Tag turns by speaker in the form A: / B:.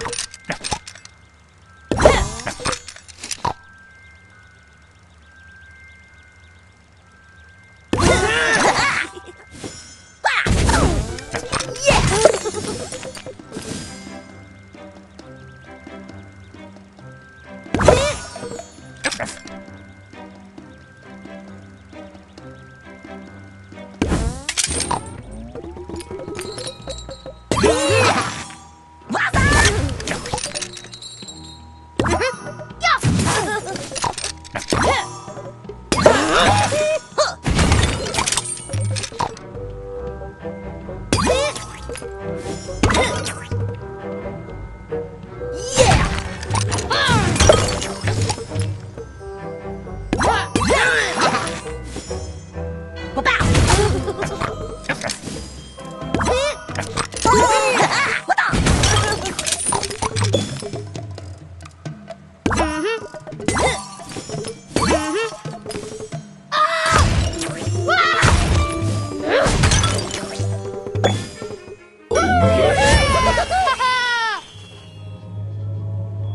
A: you
B: Huh?